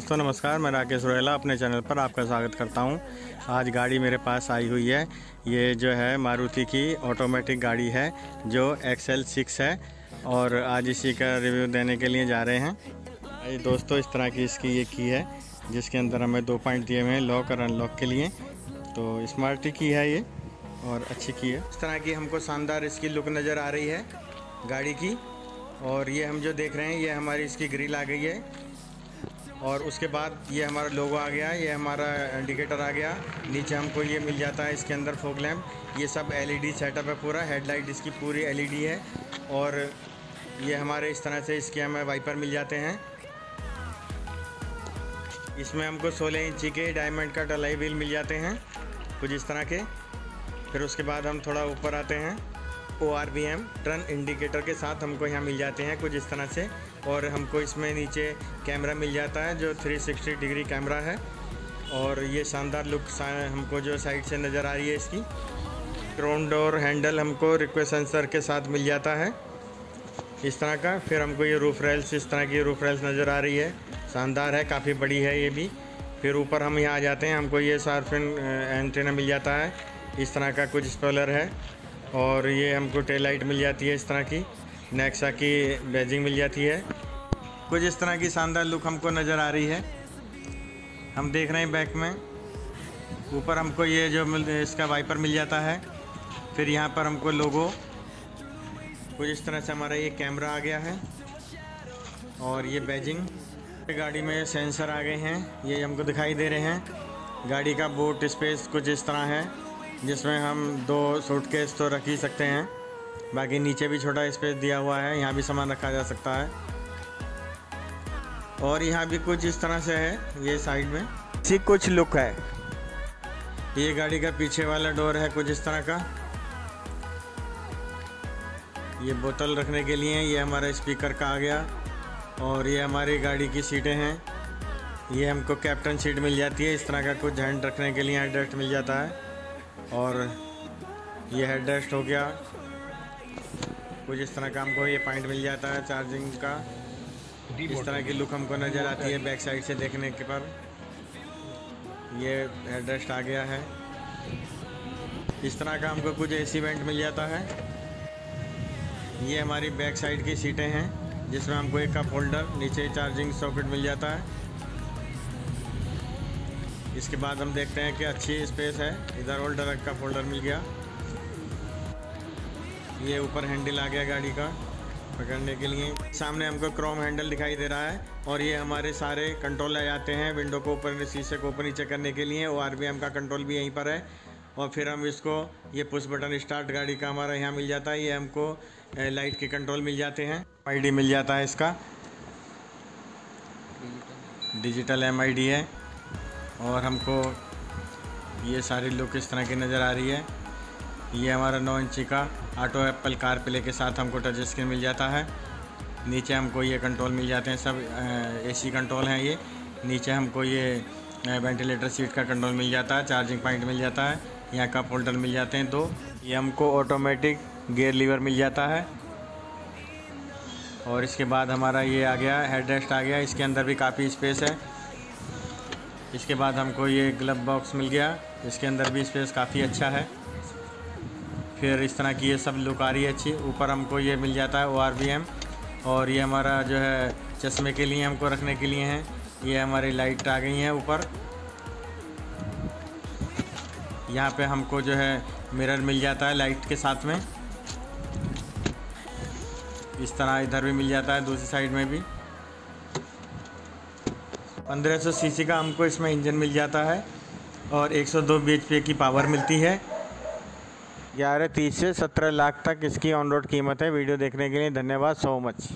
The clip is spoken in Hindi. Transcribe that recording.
दोस्तों, नमस्कार। मैं राकेश रोहेला अपने चैनल पर आपका स्वागत करता हूँ। आज गाड़ी मेरे पास आई हुई है। ये जो है मारुति की ऑटोमेटिक गाड़ी है, जो एक्सएल सिक्स है और आज इसी का रिव्यू देने के लिए जा रहे हैं। दोस्तों, इस तरह की इसकी ये की है, जिसके अंदर हमें दो पॉइंट दिए हुए हैं लॉक और अनलॉक के लिए। तो स्मार्ट की है ये और अच्छी की है। इस तरह की हमको शानदार इसकी लुक नज़र आ रही है गाड़ी की। और ये हम जो देख रहे हैं, ये हमारी इसकी ग्रिल आ गई है। और उसके बाद ये हमारा लोगो आ गया, ये हमारा इंडिकेटर आ गया। नीचे हमको ये मिल जाता है इसके अंदर फोक लैम्प ये सब एलईडी सेटअप है पूरा, हेडलाइट इसकी पूरी एलईडी है। और ये हमारे इस तरह से इसके हमें वाइपर मिल जाते हैं। इसमें हमको 16 इंची के डायमंड का डलाई व्हील मिल जाते हैं, कुछ इस तरह के। फिर उसके बाद हम थोड़ा ऊपर आते हैं O R B M turn indicator के साथ हमको यहाँ मिल जाते हैं, कुछ इस तरह से। और हमको इसमें नीचे कैमरा मिल जाता है, जो 360 डिग्री कैमरा है। और ये शानदार लुक हमको जो साइड से नज़र आ रही है इसकी। क्रोन डोर हैंडल हमको रिक्वेस्ट सेंसर के साथ मिल जाता है। इस तरह का, फिर हमको ये रूफ रेल्स इस तरह की रूफ रेल्स नज़र आ रही है। शानदार है, काफ़ी बड़ी है ये भी। फिर ऊपर हम यहाँ आ जाते हैं, हमको ये सार्फिन एंटेना मिल जाता है। इस तरह का कुछ स्पॉलर है। और ये हमको टेल लाइट मिल जाती है इस तरह की। नेक्सा की बैजिंग मिल जाती है। कुछ इस तरह की शानदार लुक हमको नज़र आ रही है। हम देख रहे हैं बैक में। ऊपर हमको ये जो मिल, इसका वाइपर मिल जाता है। फिर यहाँ पर हमको लोगो कुछ इस तरह से हमारा ये कैमरा आ गया है। और ये बैजिंग गाड़ी में सेंसर आ गए हैं। ये हमको दिखाई दे रहे हैं। गाड़ी का बोट स्पेस कुछ इस तरह है, जिसमें हम दो सूटकेस तो रख ही सकते हैं। बाकी नीचे भी छोटा स्पेस दिया हुआ है यहाँ भी सामान रखा जा सकता है। और यहाँ भी कुछ इस तरह से है ये साइड में। इसी कुछ लुक है। ये गाड़ी का पीछे वाला डोर है कुछ इस तरह का। ये बोतल रखने के लिए ये हमारा स्पीकर का आ गया। और ये हमारी गाड़ी की सीटें हैं। ये हमको कैप्टन सीट मिल जाती है इस तरह का कुछ हैंड रखने के लिए हेड मिल जाता है। और ये हेड रेस्ट हो गया। कुछ इस तरह का हमको ये पॉइंट मिल जाता है चार्जिंग का। इस तरह की लुक हमको नज़र आती है बैक साइड से देखने के पर। ये हेड रेस्ट आ गया है। इस तरह का हमको कुछ एसी वेंट मिल जाता है। ये हमारी बैक साइड की सीटें हैं जिसमें हमको एक कप होल्डर नीचे चार्जिंग सॉकेट मिल जाता है। इसके बाद हम देखते हैं कि अच्छी स्पेस है। इधर होल्डर का फोल्डर मिल गया। ये ऊपर हैंडल आ गया गाड़ी का पकड़ने के लिए। सामने हमको क्रोम हैंडल दिखाई दे रहा है और ये हमारे सारे कंट्रोल आ जाते हैं विंडो को ऊपर, शीशे को ऊपर, नीचे करने के लिए। ओ आर का कंट्रोल भी यहीं पर है। और फिर हम इसको, ये पुश बटन स्टार्ट गाड़ी का हमारा यहाँ मिल जाता है। ये हमको लाइट के कंट्रोल मिल जाते हैं। आईडी मिल जाता है इसका। डिजिटल एमआईडी है। और हमको ये सारी लुक इस तरह की नज़र आ रही है। ये हमारा नौ इंची का ऑटो एप्पल कार प्ले के साथ हमको टच स्क्रीन मिल जाता है। नीचे हमको ये कंट्रोल मिल जाते हैं, सब एसी कंट्रोल हैं ये। नीचे हमको ये वेंटिलेटर सीट का कंट्रोल मिल जाता है चार्जिंग पॉइंट मिल जाता है, यहाँ का फोल्डर मिल जाते हैं दो। ये हमको ऑटोमेटिक गेयर लीवर मिल जाता है। और इसके बाद हमारा ये आ गया हेड रेस्ट आ गया, इसके अंदर भी काफ़ी स्पेस है। इसके बाद हमको ये ग्लब बॉक्स मिल गया, इसके अंदर भी स्पेस काफ़ी अच्छा है। फिर इस तरह की ये सब लुक आ रही है अच्छी, ऊपर हमको ये मिल जाता है ओ और ये हमारा जो है चश्मे के लिए हमको रखने के लिए हैं। ये हमारी लाइट आ गई हैं ऊपर। यहाँ पे हमको जो है मिरर मिल जाता है लाइट के साथ में। इस तरह इधर भी मिल जाता है, दूसरी साइड में भी। 1500 सीसी का हमको इसमें इंजन मिल जाता है और 102 बीएचपी की पावर मिलती है। ग्यारह, तीस से सत्रह लाख तक इसकी ऑन रोड कीमत है। वीडियो देखने के लिए धन्यवाद सो मच